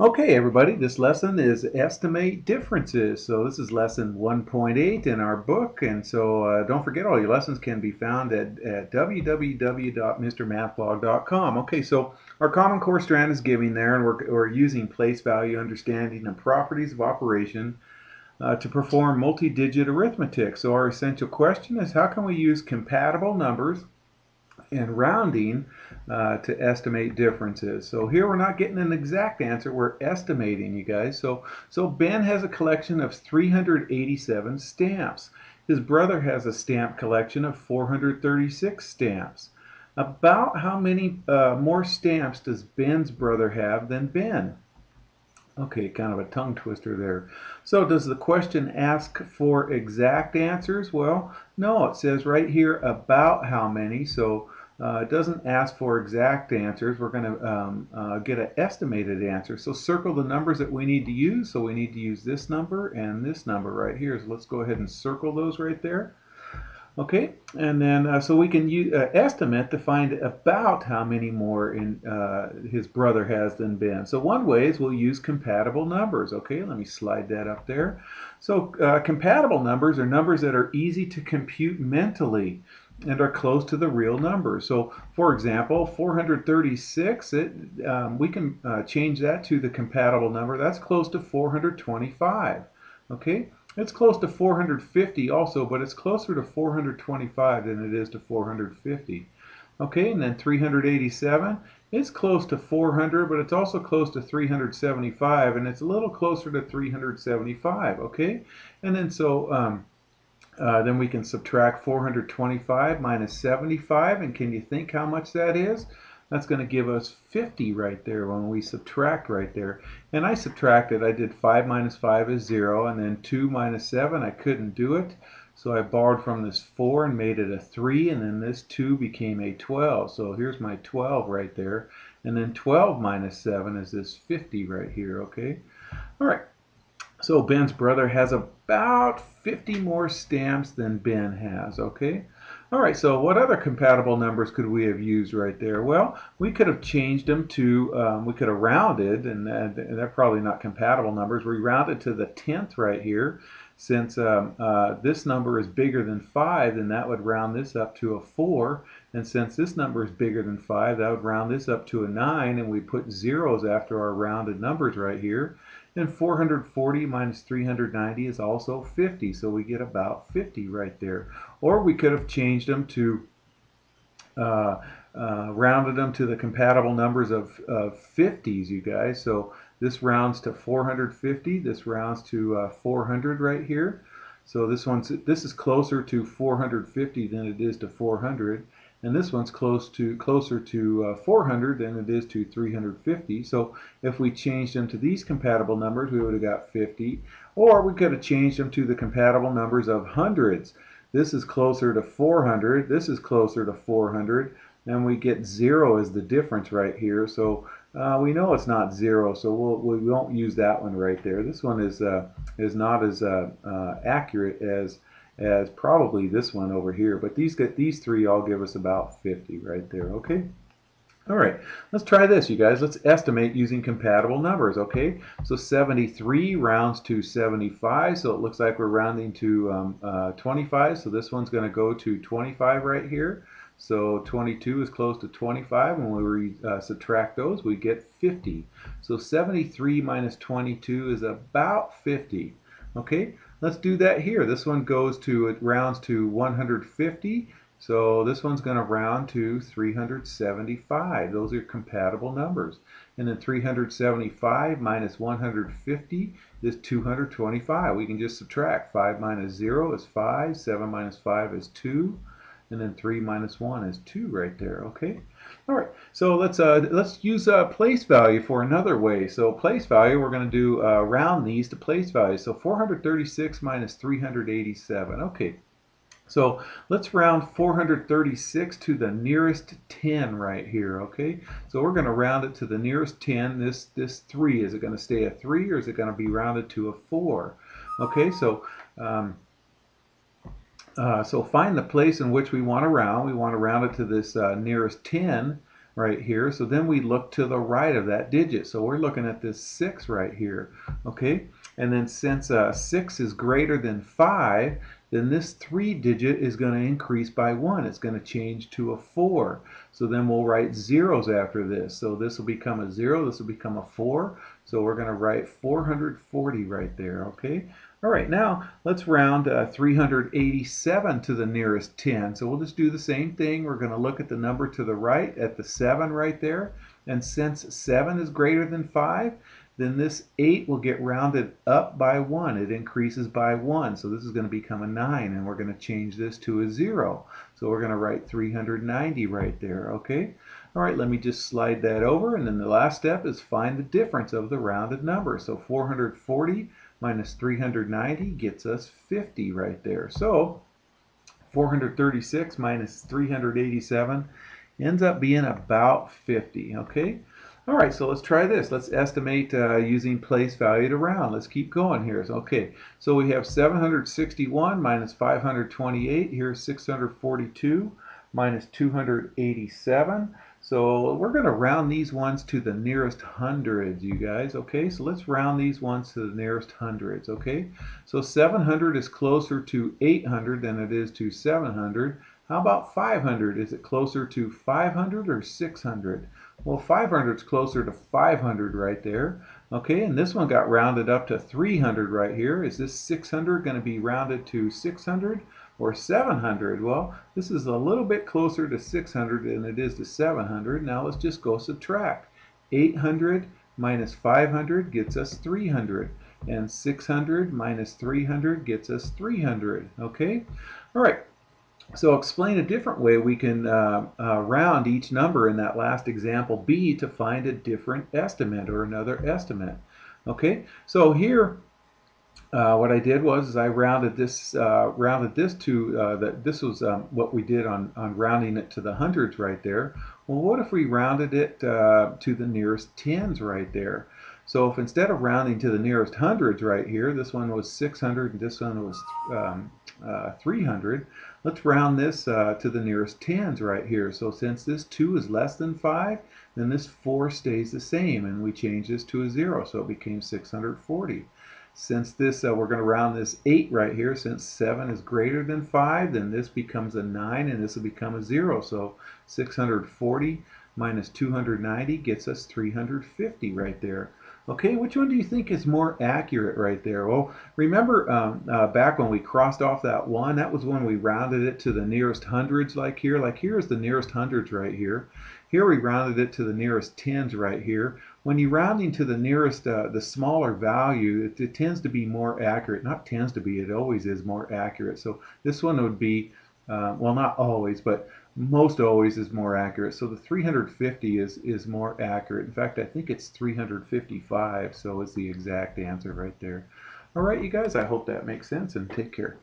Okay, everybody, this lesson is estimate differences. So this is lesson 1.8 in our book, and so uh, don't forget all your lessons can be found at, at www.mrmathblog.com. Okay, so our Common Core strand is giving there, and we're, we're using place value understanding and properties of operation uh, to perform multi-digit arithmetic. So our essential question is how can we use compatible numbers and rounding uh, to estimate differences. So here we're not getting an exact answer, we're estimating, you guys. So, so Ben has a collection of 387 stamps. His brother has a stamp collection of 436 stamps. About how many uh, more stamps does Ben's brother have than Ben? Okay, kind of a tongue twister there. So does the question ask for exact answers? Well, no, it says right here about how many. So uh, it doesn't ask for exact answers. We're going to um, uh, get an estimated answer. So circle the numbers that we need to use. So we need to use this number and this number right here. So let's go ahead and circle those right there. Okay, and then uh, so we can use, uh, estimate to find about how many more in uh, his brother has than Ben. So one way is we'll use compatible numbers. Okay, let me slide that up there. So uh, compatible numbers are numbers that are easy to compute mentally and are close to the real number. So, for example, 436, it, um, we can uh, change that to the compatible number. That's close to 425. Okay, it's close to 450 also, but it's closer to 425 than it is to 450. Okay, and then 387, it's close to 400, but it's also close to 375, and it's a little closer to 375. Okay, and then so um, uh, then we can subtract 425 minus 75, and can you think how much that is? That's going to give us 50 right there when we subtract right there. And I subtracted, I did 5 minus 5 is 0, and then 2 minus 7, I couldn't do it. So I borrowed from this 4 and made it a 3, and then this 2 became a 12. So here's my 12 right there. And then 12 minus 7 is this 50 right here, okay? All right, so Ben's brother has about 50 more stamps than Ben has, okay? All right, so what other compatible numbers could we have used right there? Well, we could have changed them to, um, we could have rounded, and, and, they're probably not compatible numbers. We rounded to the 10th right here. Since um, uh, this number is bigger than 5, then that would round this up to a 4. And since this number is bigger than 5, that would round this up to a 9. And we put zeros after our rounded numbers right here. And 440 minus 390 is also 50, so we get about 50 right there. Or we could have changed them to, uh, uh, rounded them to the compatible numbers of, of 50s, you guys. So this rounds to 450, this rounds to uh, 400 right here. So this one's this is closer to 450 than it is to 400 and this one's close to closer to uh, 400 than it is to 350 so if we changed them to these compatible numbers we would have got 50 or we could have changed them to the compatible numbers of hundreds. This is closer to 400 this is closer to 400 and we get zero as the difference right here. So uh, we know it's not zero so we'll, we won't use that one right there. This one is uh, is not as uh, uh accurate as as probably this one over here. But these get these three all give us about 50 right there, okay? All right, let's try this, you guys. Let's estimate using compatible numbers, okay? So 73 rounds to 75, so it looks like we're rounding to um, uh, 25, so this one's going to go to 25 right here. So 22 is close to 25, and when we uh, subtract those, we get 50. So 73 minus 22 is about 50. Okay, let's do that here. This one goes to, it rounds to 150. So this one's going to round to 375. Those are compatible numbers. And then 375 minus 150 is 225. We can just subtract. 5 minus 0 is 5. 7 minus 5 is 2 and then 3 minus 1 is 2 right there, okay? All right, so let's uh, let's use uh, place value for another way. So place value, we're going to do uh, round these to place value. So 436 minus 387. Okay, so let's round 436 to the nearest 10 right here, okay? So we're going to round it to the nearest 10. This, this 3, is it going to stay a 3 or is it going to be rounded to a 4? Okay, so um, uh, so find the place in which we want to round. We want to round it to this uh, nearest 10. right here. So then we look to the right of that digit. So we're looking at this 6 right here, okay? And then since uh, 6 is greater than 5, then this 3 digit is going to increase by 1. It's going to change to a 4. So then we'll write zeros after this. So this will become a 0, this will become a 4. So we're going to write 440 right there, okay? All right, now let's round uh, 387 to the nearest 10. So we'll just do the same thing. We're going to look at the number to the right at the 7 right there. And since 7 is greater than 5, then this 8 will get rounded up by 1. It increases by 1. So this is going to become a 9, and we're going to change this to a 0. So we're going to write 390 right there, okay? All right, let me just slide that over, and then the last step is find the difference of the rounded number. So 440 minus 390 gets us 50 right there. So 436 minus 387 ends up being about 50, okay? All right, so let's try this. Let's estimate uh, using place value to round. Let's keep going here. Okay, so we have 761 minus 528. Here's 642 minus 287. So we're going to round these ones to the nearest hundreds, you guys, okay? So let's round these ones to the nearest hundreds, okay? So 700 is closer to 800 than it is to 700. How about 500? Is it closer to 500 or 600? Well, 500 is closer to 500 right there. Okay, and this one got rounded up to 300 right here. Is this 600 going to be rounded to 600? or 700. Well, this is a little bit closer to 600 than it is to 700. Now let's just go subtract. 800 minus 500 gets us 300. And 600 minus 300 gets us 300. Okay? All right. So explain a different way we can uh, uh, round each number in that last example B to find a different estimate or another estimate. Okay, so here uh, what I did was I rounded this uh, rounded this to uh, that this was um, what we did on on rounding it to the hundreds right there. Well, what if we rounded it uh, to the nearest tens right there? So if instead of rounding to the nearest hundreds right here, this one was 600 and this one was um, uh, 300, let's round this uh, to the nearest tens right here. So since this 2 is less than 5, then this 4 stays the same and we change this to a 0, so it became 640. Since this, uh, we're going to round this 8 right here. Since 7 is greater than 5, then this becomes a 9 and this will become a 0. So 640 minus 290 gets us 350 right there. Okay, which one do you think is more accurate right there? Well, remember um, uh, back when we crossed off that 1, that was when we rounded it to the nearest hundreds like here. Like here is the nearest hundreds right here. Here we rounded it to the nearest tens right here. When you're rounding to the nearest, uh, the smaller value, it, it, tends to be more accurate. Not tends to be, it always is more accurate. So this one would be, uh, well, not always, but most always is more accurate. So the 350 is, is more accurate. In fact, I think it's 355, so it's the exact answer right there. All right, you guys, I hope that makes sense, and take care.